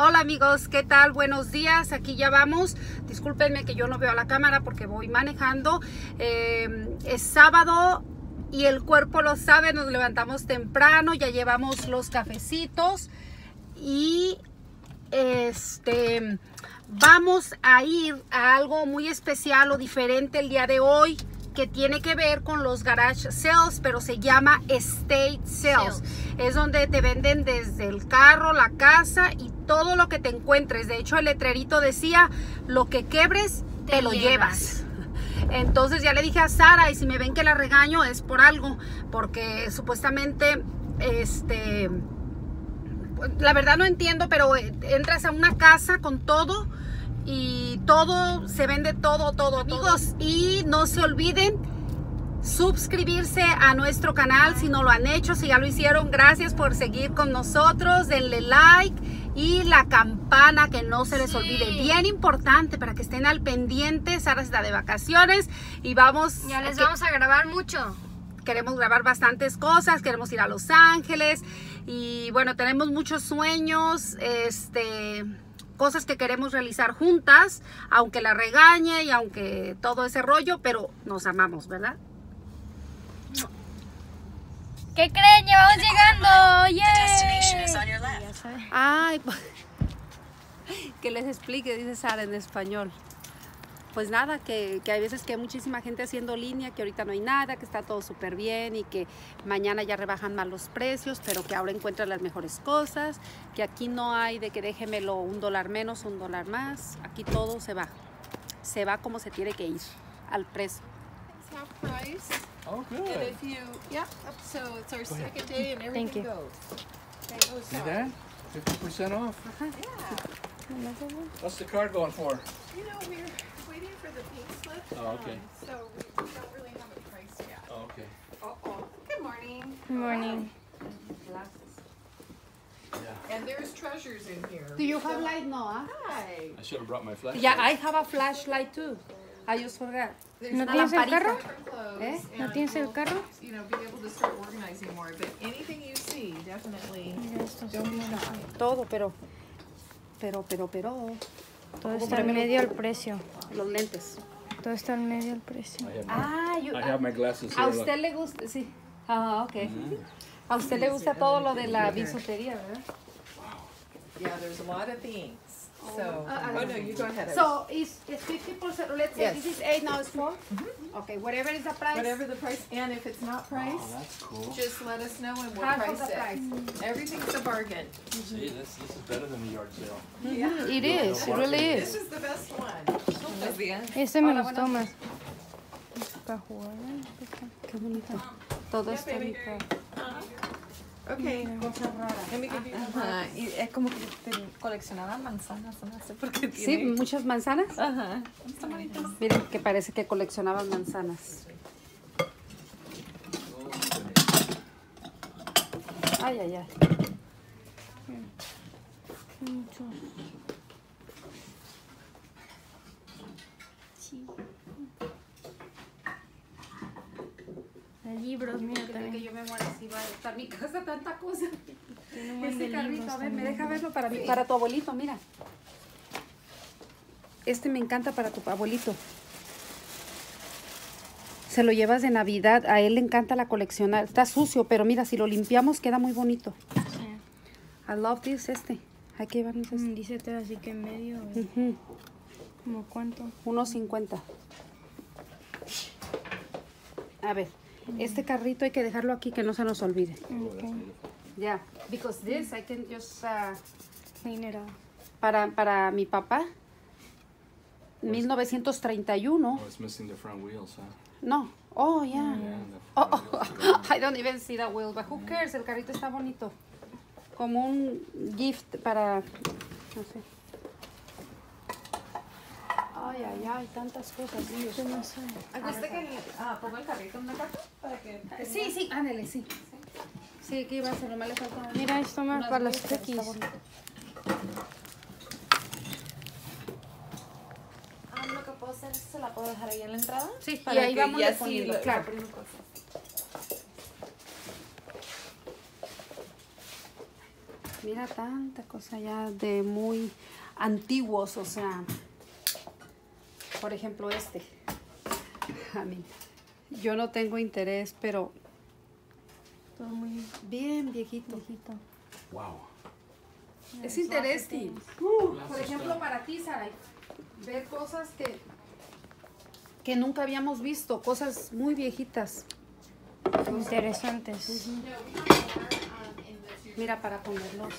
Hola amigos, ¿qué tal? Buenos días, aquí ya vamos. Discúlpenme que yo no veo a la cámara porque voy manejando. Eh, es sábado y el cuerpo lo sabe, nos levantamos temprano, ya llevamos los cafecitos y este vamos a ir a algo muy especial o diferente el día de hoy que tiene que ver con los garage sales, pero se llama estate sales. Es donde te venden desde el carro, la casa y todo lo que te encuentres. De hecho, el letrerito decía, lo que quebres, te, te lo llevas. Entonces ya le dije a Sara, y si me ven que la regaño es por algo, porque supuestamente, este, la verdad no entiendo, pero entras a una casa con todo y todo, se vende todo, todo, amigos. Y no se olviden suscribirse a nuestro canal si no lo han hecho, si ya lo hicieron, gracias por seguir con nosotros, denle like y la campana que no se les olvide, bien importante para que estén al pendiente, Sara está de vacaciones y vamos... Ya les vamos a grabar mucho. Queremos grabar bastantes cosas, queremos ir a Los Ángeles y bueno, tenemos muchos sueños, este cosas que queremos realizar juntas, aunque la regañe y aunque todo ese rollo, pero nos amamos, ¿verdad? ¿Qué creen? Ya vamos llegando. ¡Yay! Ay, que les explique, dice Sara en español. Pues nada, que, que, hay veces que hay muchísima gente haciendo línea, que ahorita no hay nada, que está todo súper bien y que mañana ya rebajan más los precios, pero que ahora encuentran las mejores cosas, que aquí no hay de que déjemelo un dólar menos, un dólar más, aquí todo se va, se va como se tiene que ir, al precio. Oh, good. And if you, yeah, so it's our second day and everything Thank you. goes. See that? 50% off. Yeah. Another one. What's the card going for? You know, we're waiting for the pink slip. Oh, okay. um, So we we don't really have a price yet. Oh, okay. Uh-oh. Good morning. Good morning. Yeah. And there's treasures in here. Do you have light, Noah? Hi. I should have brought my flashlight. Yeah, I have a flashlight too. I just forgot. ¿No tienes el carro? Eh? ¿No tienes el carro? You know, be able to start organizing more. But anything you see, definitely Mira, estos don't be son- shy. Todo, pero, pero, pero, pero, Todo está al medio al precio. los lentes. Todo está al medio al precio. I have my, Ah, yo- I have my glasses here. a look. usted le gusta, sí. Ah, ok. A usted le gusta todo lo de la bisutería, ¿verdad? Yeah, there's a lot of things. So, Uh, oh no, you go ahead. So it's, it's 50%, let's say Yes. this is 8, now it's 4? Okay, whatever is the price. Whatever the price, and if it's not Oh, priced, that's cool. just let us know and we'll Half price the it. price. Everything's a bargain. See, this, this is better than the yard sale. Yeah. It is, it really is. This is. is the best one. Este me Hola, gustó buenas más. Para jugar. Qué bonito. Todo está baby. bien. Okay. Me give you. Ajá, y es como que coleccionaban manzanas, no sé por qué Sí, tiene. muchas manzanas. Ajá. Miren que parece que coleccionaban manzanas. Ay, ay, ay. De libros, mira Que también. yo me muero si va a estar mi casa tanta cosa. Este carrito, a ver, me deja verlo para, mí, para tu abuelito, mira. Este me encanta para tu abuelito. Se lo llevas de Navidad, a él le encanta la coleccionar. Está sucio, pero mira, si lo limpiamos queda muy bonito. Sí. I love this, este. Hay que llevarnos este. Mm, Dice todo así que en medio. ¿Como cuánto? 1.50. A ver, este carrito hay que dejarlo aquí que no se nos olvide. Ok. Ya, because this I can just uh, Clean it up. para para mi papá 1931. Oh, it's missing the front wheels, huh? No. Oh, yeah. Yeah, the Oh, front oh, wheels gone. I don't even see the wheel, but who cares? El carrito está bonito. Como un gift para no sé. Ay, ay, ay, tantas cosas. Dios. Yo no sé. ¿Acuérdate que ah, pongo el carrito en una caja para que Sí, sí, ándale, sí. Sí, que iba a ser, nomás le falta Mira, esto más para los cookies. Ah, lo que puedo hacer es se la puedo dejar ahí en la entrada. Sí, y para ahí que vamos ya a sí claro. Mira tanta cosa ya de muy antiguos, o sea, por ejemplo este. A mí, yo no tengo interés, pero Todo muy bien viejito. viejito. Wow. Es interesting. Uh, por ejemplo, para ti, Sara, ver cosas que, que nunca habíamos visto, cosas muy viejitas. Interesantes. Mira, para ponerlos.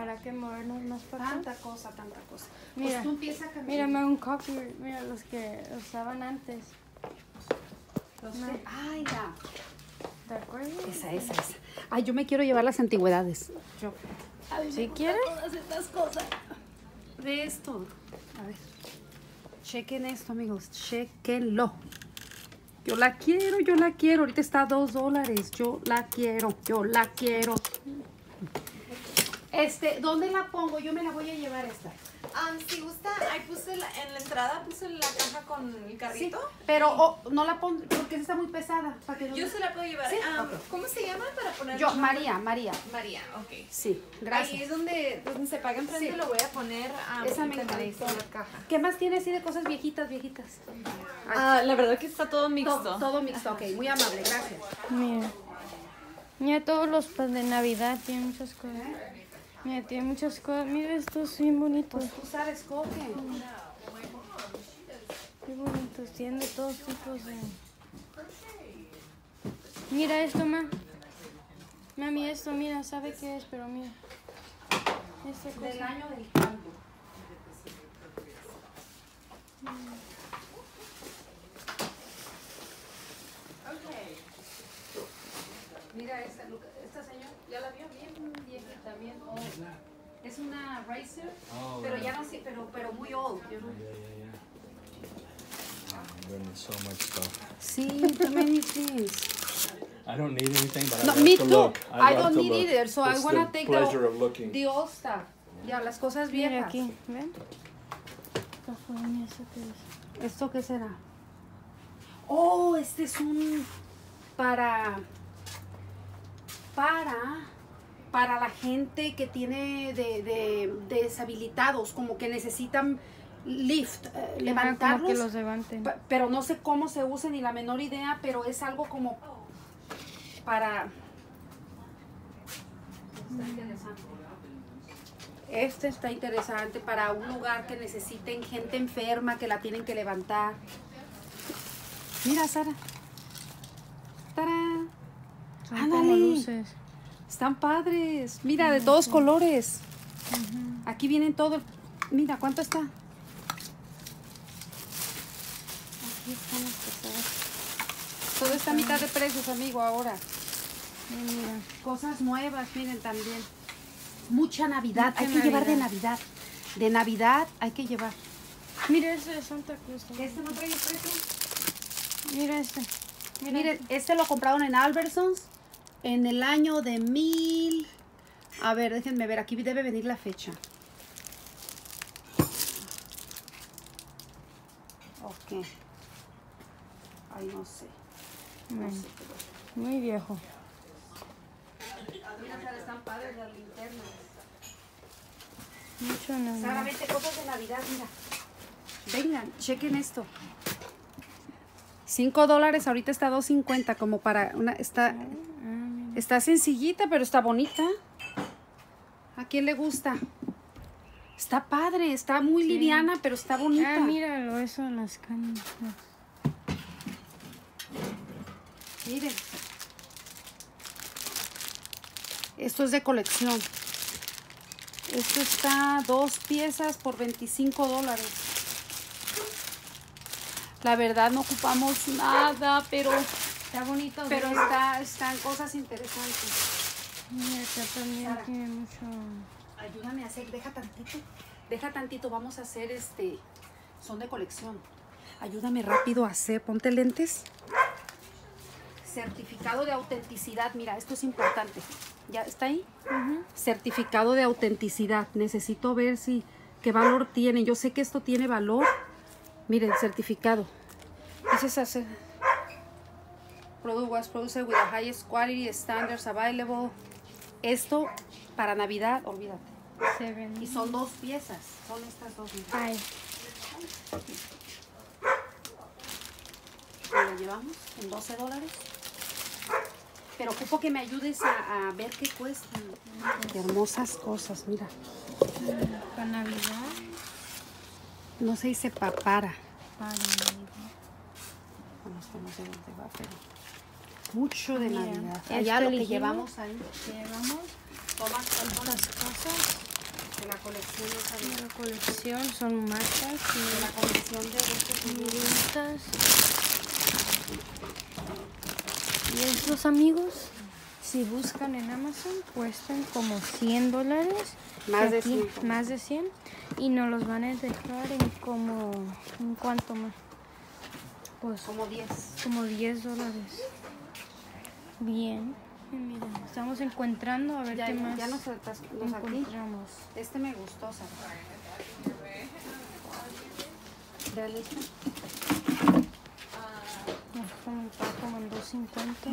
Habrá que movernos más para acá. Tanta cosa, tanta cosa. Mira, pues tú empieza a caminar. Mírame un copy. Mira los que usaban antes. Los que- Ay, ya. ¿Te acuerdas? Esa, esa, esa. Ay, yo me quiero llevar las antigüedades. Yo. Si quieres. Todas estas cosas. De esto. A ver. Chequen esto, amigos. Chequenlo. Yo la quiero, yo la quiero. Ahorita está a dos dólares. Yo la quiero, yo la quiero. Este, ¿dónde la pongo? Yo me la voy a llevar esta. Um, si gusta, ahí puse la- en la entrada puse la caja con el Sí, carrito. pero oh, no la pongo porque esta está muy pesada. Para que no- Yo se la puedo llevar. Sí, Um. ¿Cómo se llama para poner? Yo, María, María. María, ok. Sí, Ahí gracias. es donde, donde se paga enfrente, Sí. lo voy a poner um, Esa me ahí está la caja. ¿Qué más tiene así de cosas viejitas, viejitas? Ah, la verdad que está todo mixto. Todo, todo mixto, ok. Muy amable, gracias. Mira. Mira todos los pues, de Navidad. Tienen muchas cosas. Mira, tiene muchas cosas. Mira estos bien bonitos. Pues tú sabes, coge. Qué bonitos. Tienen de todos tipos de. Mira esto, ma. Mami, esto, mira, sabe qué es, pero mira. Esta Del cosa. año del cambio. Mira esta, Luca- esta señora, ya la vio bien viejita, bien old. Es una Racer, Oh, pero yeah. ya no sé, pero, pero muy old. yo no- Yeah, yeah, yeah. I'm learning so much stuff. Sí, too many things. I don't need anything, but No, I love me to too. look. I, don't to need look. either, so I wanna the take pleasure the, of looking. the old stuff. Ya, las cosas Mira viejas. aquí, ¿ven? ¿Esto qué será? Oh, este es un para para para la gente que tiene de, de- de deshabilitados, como que necesitan lift, eh, levantarlos. que los levanten. Pero no sé cómo se usa ni la menor idea, pero es algo como para Está interesante. Este está interesante para un lugar que necesiten gente enferma que la tienen que levantar. Mira, Sara. Ándale. luces. Están padres. Mira, de todos colores. Aquí vienen todo. Mira, ¿cuánto está? Aquí están las cosas. Todo está a mitad de precios, amigo, ahora. Mira, Cosas nuevas, miren también. Mucha Navidad. Mucha hay que llevar de Navidad. De Navidad hay que llevar. mira ese de Santa Cruz. ¿Este no trae precio? Mira este. Mira Miren, este lo compraron en Albertsons en el año de mil. A ver, déjenme ver, aquí debe venir la fecha. Ok. Ay, no sé. No Bueno, sé, pero- muy viejo. Sara, están padres las linternas. Mucho Sara, Navidad. vete cosas de Navidad, mira. Vengan, chequen esto. 5 dólares, ahorita está 2.50 como para una... Está, Ah, mira. Está sencillita, pero está bonita. ¿A quién le gusta? Está padre, está muy liviana, pero está bonita. Ah, míralo, eso en las canas. Miren. Esto es de colección. Esto está dos piezas por 25 dólares. La verdad no ocupamos nada, pero, Está bonito. pero está, están cosas interesantes. Mira, acá también Sara. tiene mucho. Ayúdame a hacer, deja tantito, deja tantito, vamos a hacer este, son de colección. Ayúdame rápido a hacer, ponte lentes. Certificado de autenticidad, mira, esto es importante. ¿Ya está ahí? Certificado de autenticidad. Necesito ver si qué valor tiene. Yo sé que esto tiene valor. Miren, certificado. Dices hacer. Product was produced with the highest quality standards available. Esto para Navidad, olvídate. Y son dos piezas. Son estas dos. Ay, Lo llevamos en 12 dólares. Pero ocupo que me ayudes a, a ver qué cuestan. Qué hermosas cosas, mira. para Navidad. No se dice papara. Para Navidad. Bueno, no sé dónde va, pero mucho de Mira, Navidad. Allá lo que llevamos ahí. Llevamos Tomas otras cosas de la colección de, de la colección. Son marcas de la colección de estos y. Y estos amigos, si buscan en Amazon, cuestan como 100 dólares. Más Y de aquí, 100. Más de 100. Y nos los van a dejar en como, ¿en cuánto más? Pues Como 10. como 10 dólares. Bien. Mira, estamos encontrando a ver Ya, qué más ya nos aquí. encontramos. Este me gustó, este. Nos como, en 250.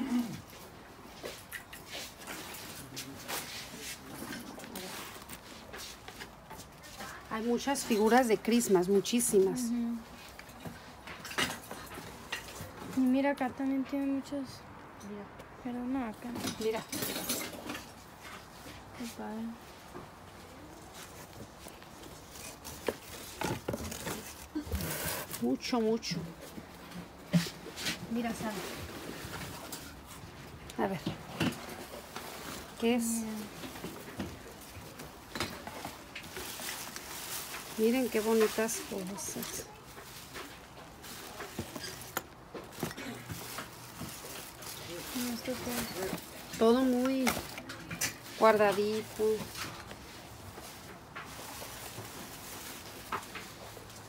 Hay muchas figuras de Christmas, muchísimas. Y mira, acá también tiene muchas. Pero no, acá. Mira, Qué padre. mucho, mucho. Mira, Sara. A ver. ¿Qué es? Miren qué bonitas cosas. Todo muy guardadito.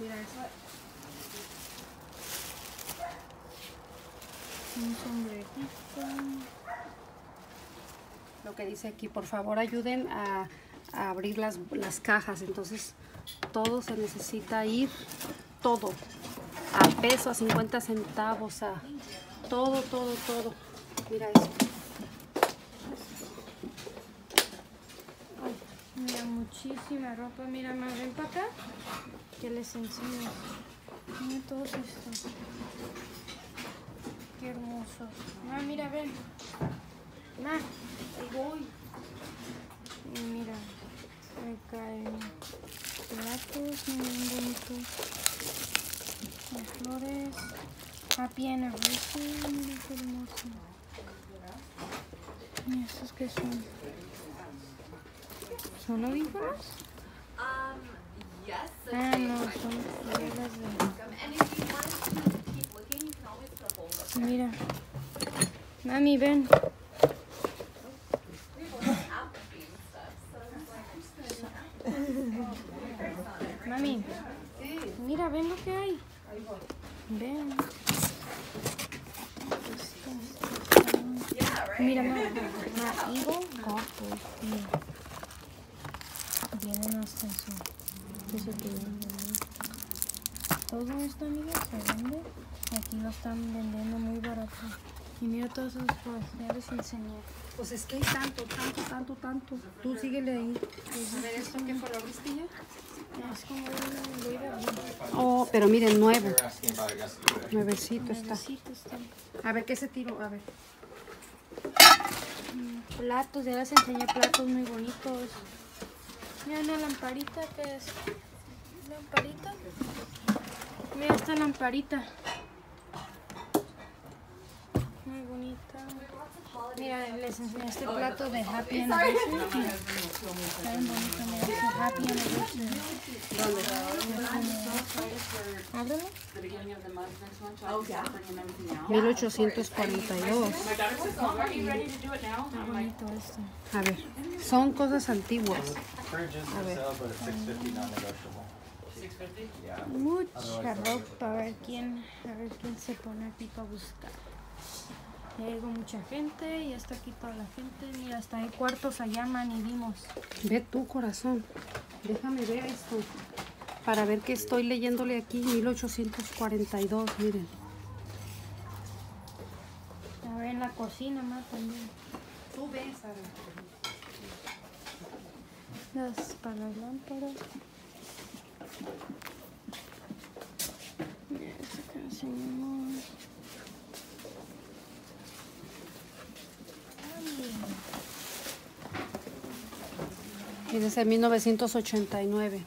Mira eso. es un sombrerito. Lo que dice aquí, por favor ayuden a, a abrir las, las cajas. Entonces, todo se necesita ir, todo. A peso, a 50 centavos, a todo, todo, todo. Mira eso. Mira, muchísima ropa. Mira, más ven para acá. Que les enseño. Mira todos estos. Qué hermosos. Ah, mira, ven. Ma, ahí voy. Mira, acá hay platos muy bonitos. Las flores. Happy anniversary. Mira qué hermoso. Mira, estos que son. ¿Son audífonos? Um, Ah, no, son reglas de... Up. Mira. Mami, ven. Mami. Mira, ven lo que hay. Ven. Mira, mamá. Ma, Eagle Mira. Vienen hasta en su... Eso que venden, ¿no? Todo esto, amiga, se vende. Aquí lo están vendiendo muy barato. Y mira todos esos pues, ya les enseñé. Pues es que hay tanto, tanto, tanto, tanto. Tú síguele ahí. A ver, ¿esto qué? ¿Lo viste ya? Es como. Oh, pero miren, nuevo. Está. Nuevecito está. A ver, ¿qué se tiro? A ver. Platos, ya les enseñé platos muy bonitos. Mira una lamparita que es. ¿Lamparita? Mira esta lamparita. Bonita. Mira, les enseñé este plato de Happy Anniversary. Mira, Está bien bonito, mira, dice Happy Anniversary. Ábrelo. 1842. Está bonito esto. A ver, son cosas antiguas. Fifty? Yeah. Mucha ropa, a ver quién, a ver quién se pone aquí para buscar. Ya llegó mucha gente, ya está aquí toda la gente. Mira, hasta hay cuartos allá, man, y vimos. Ve tu corazón. Déjame ver esto. Para ver qué estoy leyéndole aquí. 1842, miren. A ver en la cocina, más también. Tú ves, Las para las lámparas. Mira, esta que enseñamos. Y desde 1989.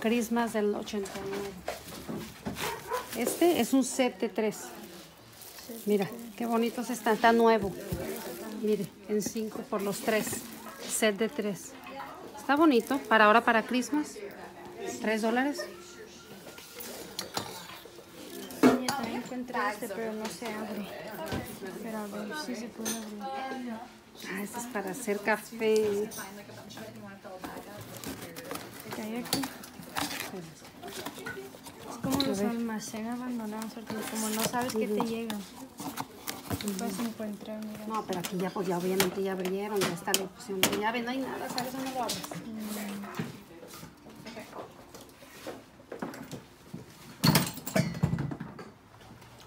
Christmas del 89. Este es un set de tres. Mira, qué bonitos están. Está nuevo. Mire, en cinco por los tres. Set de tres. Está bonito. Para ahora, para Christmas. Tres dólares. Encontré este, pero no se abre. Pero a ver si se puede abrir. Ah, este es para hacer café. ¿Qué hay aquí? Es como los almacenes abandonados, como no sabes qué te llega. Puedes encontrar, mira. No, pero aquí ya, pues ya obviamente ya abrieron. Ya está la opción de llave. No hay nada, ¿sabes? No lo abres.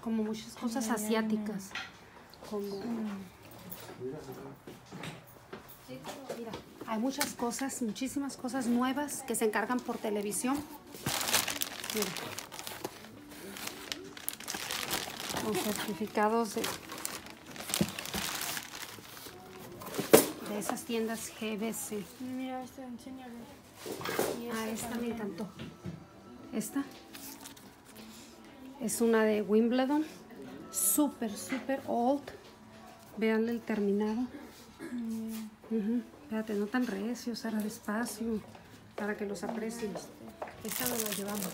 Como muchas cosas asiáticas. Como... Hay muchas cosas, muchísimas cosas nuevas que se encargan por televisión. Mira. Con certificados de, de esas tiendas GBC. Mira, este, enséñalo. Y Ah, este esta me encantó. Esta es una de Wimbledon. Súper, súper old. Veanle el terminado. Espérate, no tan recio, Sara, despacio. Para que los aprecien. Esta nos la llevamos.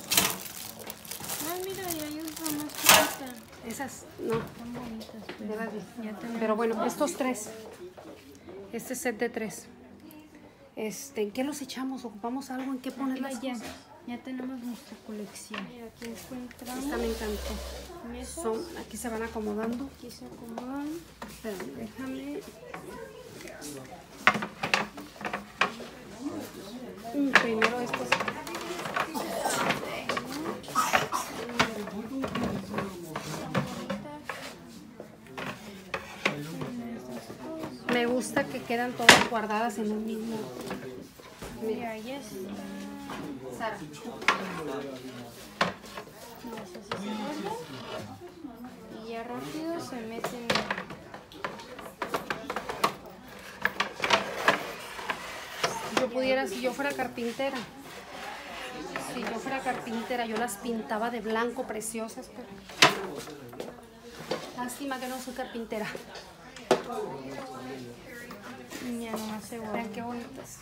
Ah, mira, y hay otra más chiquita. Esas, no. Están bonitas, pero las vi. ya tenemos. Pero bueno, estos tres. Este set de tres. Este, ¿En qué los echamos? ¿Ocupamos algo? ¿En qué poner las ya, cosas? ya tenemos nuestra colección. Mira, aquí encontramos Esta me encantó. Son, aquí se van acomodando. Aquí se acomodan. Espérame, déjame. Primero estos. Me gusta que quedan todas guardadas en un mismo. Mira, ahí. Sara. Y ya rápido se meten. Pudiera, si yo fuera carpintera, si yo fuera carpintera, yo las pintaba de blanco preciosas, pero lástima que no soy carpintera. Ya nomás se Vean qué bonitas.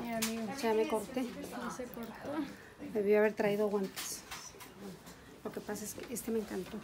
Mira, amigo. Ya me corté. Ya se cortó. Debí haber traído guantes. Lo que pasa es que este me encantó.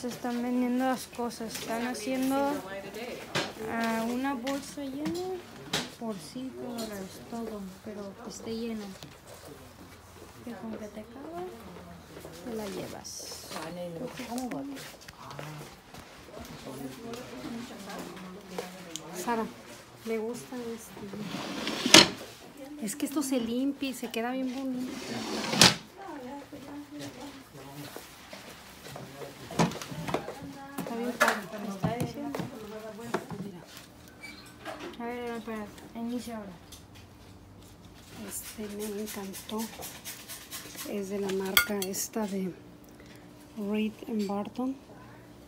Se están vendiendo las cosas. Están haciendo ah, una bolsa llena por 5 dólares todo, pero que esté llena. Que con que te cabe, te la llevas. Sara, me gusta este. Es que esto se limpia y se queda bien bonito. Está bien padre. ¿Me está diciendo? A ver, espera, Este me encantó. Es de la marca esta de Reed Barton.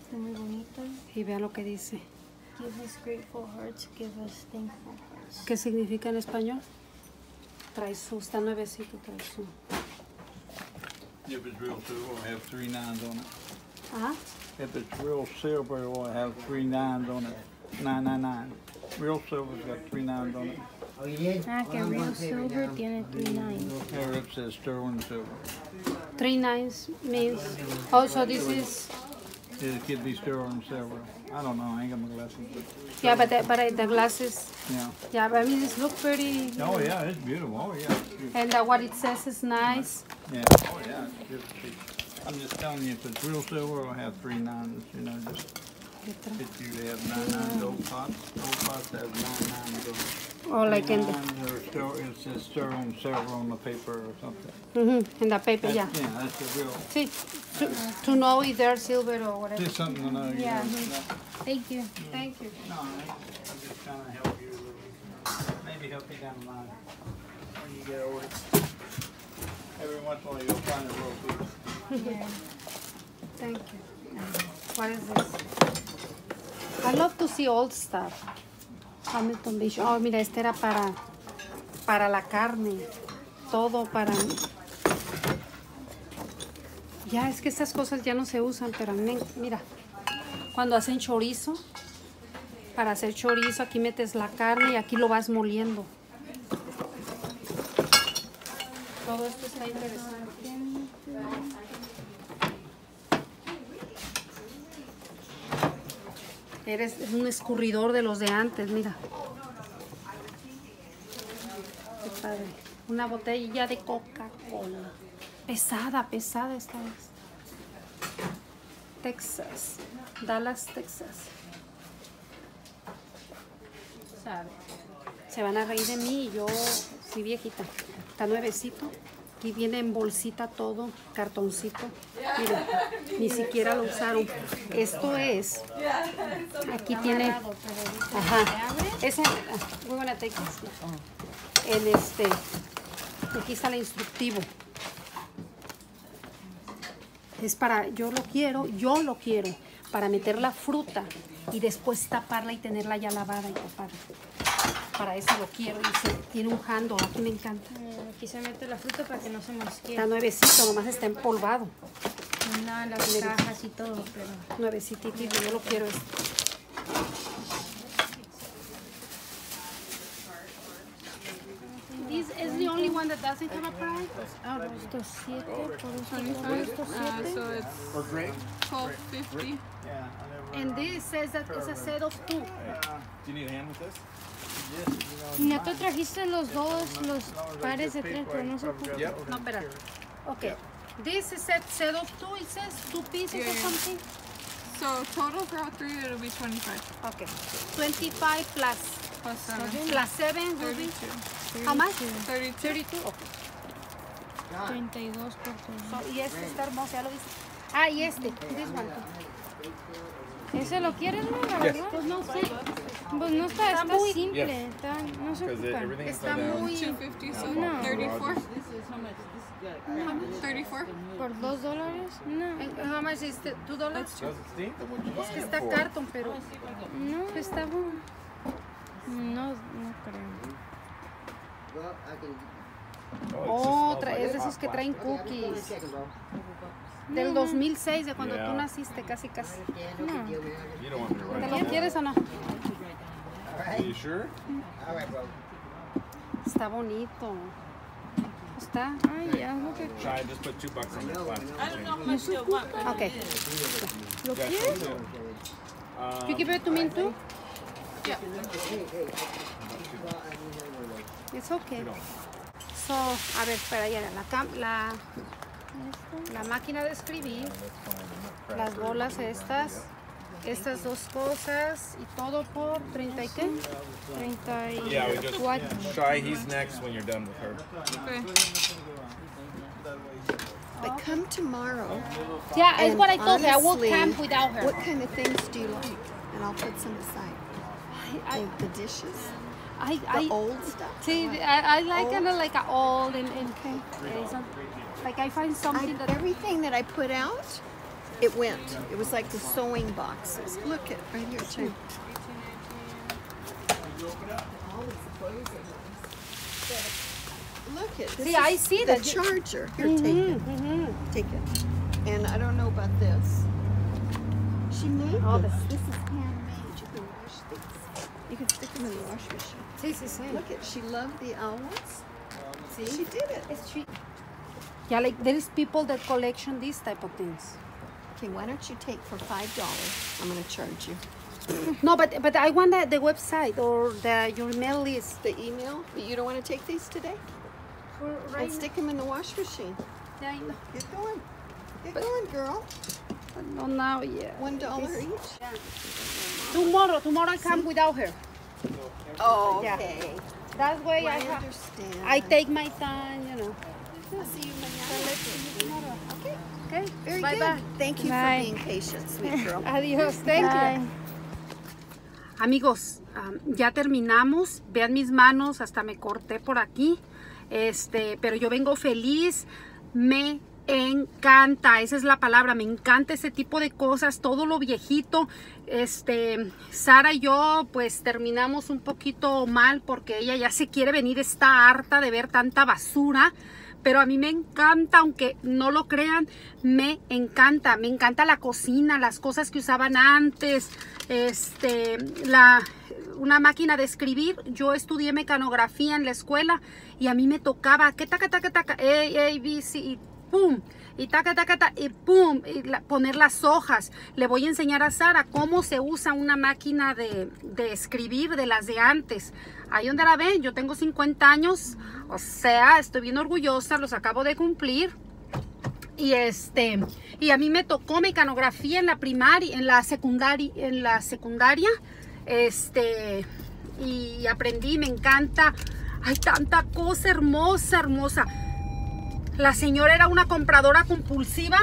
Está muy bonita. Y vean lo que dice. Give us grateful hearts, give us thankful hearts. ¿Qué significa en español? Trae su, está nuevecito, trae su. If it's real silver, it'll have three nines on it. Ah, If it's real silver, it'll have three nines on it. Nine nine nine. Real silver's got three nines on it. Oh. Ah, que Well, I'm Real Silver 39. Here it says sterling silver. Three nines means. Also, this is. It could be sterling silver. I don't know, I ain't got my glasses, but, Yeah, but the, but uh, the glasses. yeah. Yeah, but I mean, this look pretty. Oh, yeah, it's beautiful, oh, yeah. beautiful. And uh, what it says is nice. Yeah, oh, yeah. I'm just telling you, if it's real silver, it'll have three nines, you know, just, it usually has nine nine gold pots. Gold pots has nine nine gold. Or like in the, it says sterling silver on the paper or something. Mm -hmm. in the paper, yeah. That's- Yeah, that's the real, See, to, to know if they're silver or whatever. just something to know, know. Yeah. no- Thank you. Thank you. No, I'm just trying to help you a little bit. Maybe help you down the line when you get older. Every once in a while you'll find a little piece. Yeah. Thank you. What is this? I love to see old stuff. Hamilton Beach. Oh, mira, este era para, para la carne. Todo para... Ya, es que estas cosas ya no se usan, pero me- Mira, cuando hacen chorizo, para hacer chorizo, aquí metes la carne y aquí lo vas moliendo. Todo esto está interesante. Eres un escurridor de los de antes, mira. Una botella de Coca-Cola. Pesada, pesada esta vez. Texas. Dallas, Texas. Se van a reír de mí y yo, sí viejita. Está nuevecito. Aquí viene en bolsita todo, cartoncito. Mira, ni siquiera lo usaron. Esto es. Aquí tiene. Ajá. Ese. Muy buena this. En este. Aquí está el instructivo. Es para, yo lo quiero, yo lo quiero, para meter la fruta y después taparla y tenerla ya lavada y tapada. Para eso lo quiero y se- tiene un handle, aquí me encanta. Eh, Aquí se mete la fruta para que no se mosquee. Está nuevecito, nomás está empolvado. Las cajas y todo, pero... Nuevecito, yo lo quiero. este. This is the only one that doesn't have a price? Oh, no. Estos siete, por eso son estos Uh, siete. so it's twelve fifty. Yeah, I never. And this says that it's a set of two. Do you need a hand with this? ¿No te trajiste los dos, los pares de tres, pero no se. No, espera. Okay. This is at set of two, it says two pieces or something? So total for all three it'll be 25. Okay. 25 plus. Plus 7. Seven. Plus 7 will be? 32. How much? 32. 32, por So, y este está hermoso, ya. Ah, y este, this one ¿Ese lo quieres, no? Pues no sé. Pues no está, está, muy simple. Está, no se ocupa. Está muy... 250, so no. 34. 34. ¿Por 2 dólares? No. How much is the 2 dólares? Es que está cartón, pero... No, está bueno. No, no creo. Otra, es de esos que traen cookies. Del 2006, de cuando tú naciste, casi casi. No. ¿Te quieres o no? ¿Estás seguro? Está bonito. Está. Ay, ya, lo que Try just put two bucks on the plastic. Ok. ¿Lo Yeah, quieres? so, um, You give it to me too? Yeah. It's okay. So, a ver, espera, ya, la, cam- la, la máquina de escribir, las bolas estas, estas dos cosas y todo por 30 y qué? 34. yeah, we just try. He's next when you're done with her. Okay. But come tomorrow. Yeah, it's what I told her. I will honestly, camp without her. What kind of things do you like? And I'll put some aside. I, The, the dishes, I, the old stuff. see, I, I like kind of like a old and, and Okay. like I find I, something that everything that I put out, it went. It was like the sewing boxes. Look at right here too. Look at this. See, I see the you- charger. Here, mm-hmm, take it. Mm-hmm. Take it. And I don't know about this. She made Oh, this. This is handmade. You can wash these. You can stick them in the wash machine. Sí, sí, sí. Look at, she loved the owls. Sí. She did it. It's. Yeah, like there is people that collection these type of things. Okay, why don't you take for five dollars? I'm gonna charge you. No, but but I want the, the website or the your mail list. The email, but you don't want to take these today? Right And stick them in the wash machine. now, I know. Get going. Get going, girl. But not now yet. One dollar each. Tomorrow, tomorrow I come without her. Oh, Yeah. okay. That way I I have, understand. I take my time, you know. I'll see you mañana. Okay. Very bye good. bye. Thank you Bye. for being patient, sweet girl. Adiós. Thank Bye. you. Amigos, am, ya terminamos. Vean mis manos, hasta me corté por aquí. Este, pero yo vengo feliz. Me encanta, esa es la palabra, me encanta ese tipo de cosas, todo lo viejito. Este, Sara y yo pues terminamos un poquito mal porque ella ya se quiere venir, está harta de ver tanta basura pero a mí me encanta, aunque no lo crean, me encanta, me encanta la cocina, las cosas que usaban antes, este, la, una máquina de escribir. Yo estudié mecanografía en la escuela y a mí me tocaba, que taca, taca, taca, A, A, B, pum, y taca, taca, taca, y pum, y poner las hojas. Le voy a enseñar a Sara cómo se usa una máquina de, de escribir de las de antes. Ahí donde la ven, yo tengo 50 años, o sea, estoy bien orgullosa, los acabo de cumplir. Y este, y a mí me tocó mecanografía en la primaria, en la secundaria, en la secundaria. Este, y aprendí, me encanta. Hay tanta cosa hermosa, hermosa. La señora era una compradora compulsiva,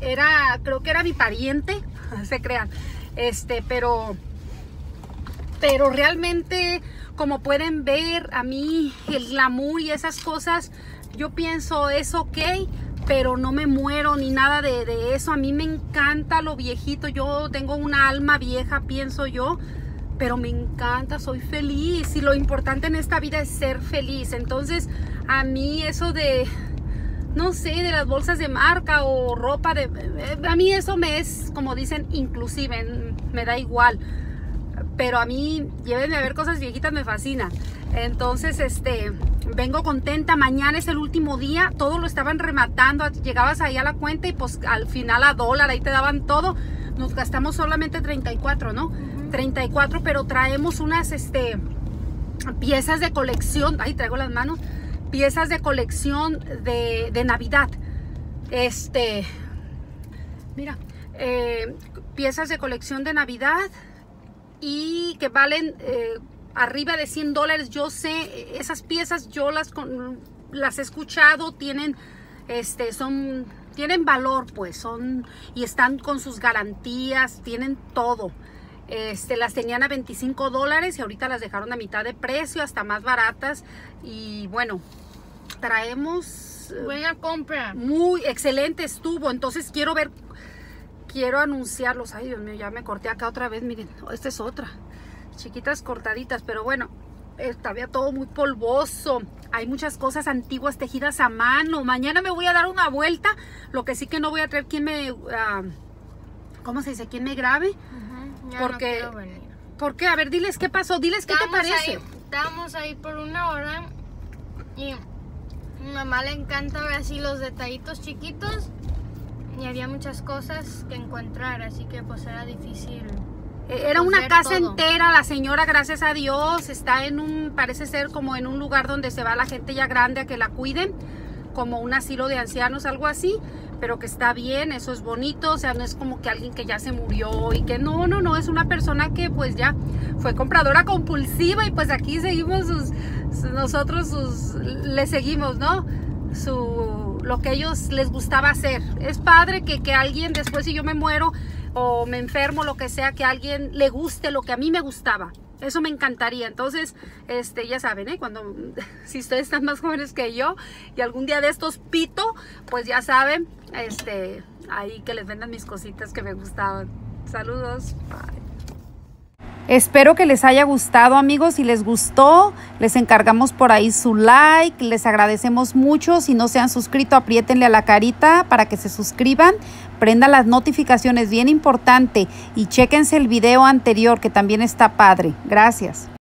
era, creo que era mi pariente, se crean. Este, pero pero realmente como pueden ver a mí el glamour y esas cosas yo pienso es ok pero no me muero ni nada de, de eso a mí me encanta lo viejito yo tengo una alma vieja pienso yo pero me encanta, soy feliz y lo importante en esta vida es ser feliz. Entonces, a mí eso de, no sé, de las bolsas de marca o ropa de, a mí eso me es, como dicen, inclusive, me da igual. Pero a mí, llévenme a ver cosas viejitas, me fascina. Entonces, este, vengo contenta. Mañana es el último día. Todo lo estaban rematando. Llegabas ahí a la cuenta y pues al final a dólar, ahí te daban todo. Nos gastamos solamente 34, ¿no? 34, pero traemos unas, este, piezas de colección. Ahí traigo las manos. Piezas de colección de, de Navidad. Este, mira, eh, piezas de colección de Navidad y que valen eh, arriba de 100 dólares. Yo sé, esas piezas yo las, las he escuchado, tienen, este, son, tienen valor, pues, son, y están con sus garantías, tienen todo. Este, las tenían a 25 dólares y ahorita las dejaron a mitad de precio, hasta más baratas. Y bueno, traemos Buena compra. muy excelente estuvo. Entonces quiero ver, quiero anunciarlos. Ay, Dios mío, ya me corté acá otra vez. Miren, esta es otra. Chiquitas cortaditas, pero bueno, estaba todo muy polvoso. Hay muchas cosas antiguas tejidas a mano. Mañana me voy a dar una vuelta. Lo que sí que no voy a traer quien me, ah, ¿cómo se dice? Quien me grabe. Ya Porque- no quiero venir. ¿Por qué? A ver, diles qué pasó. Diles qué te parece. ahí- estábamos ahí por una hora y mi mamá le encanta ver así los detallitos chiquitos y había muchas cosas que encontrar, así que pues era difícil. Eh, Era Pues una casa todo. entera, la señora, gracias a Dios, está en un, parece ser como en un lugar donde se va la gente ya grande a que la cuiden, como un asilo de ancianos, algo así, pero que está bien, eso es bonito, o sea, no es como que alguien que ya se murió y que no, no, no, es una persona que pues ya fue compradora compulsiva y pues aquí seguimos sus, nosotros sus, le seguimos, ¿no? Su, lo que ellos les gustaba hacer. Es padre que, que alguien después si yo me muero o me enfermo, lo que sea, que alguien le guste lo que a mí me gustaba. Eso me encantaría. Entonces, este, ya saben, ¿eh? cuando si ustedes están más jóvenes que yo y algún día de estos pito, pues ya saben, este, ahí que les vendan mis cositas que me gustaban. Saludos. Bye. Espero que les haya gustado amigos, si les gustó les encargamos por ahí su like, les agradecemos mucho, si no se han suscrito apriétenle a la carita para que se suscriban prenda las notificaciones, bien importante, y chéquense el video anterior que también está padre. Gracias.